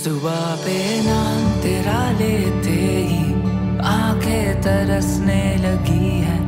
सुबह पे नाम तेरा लेते ही आँखें तरसने लगी है।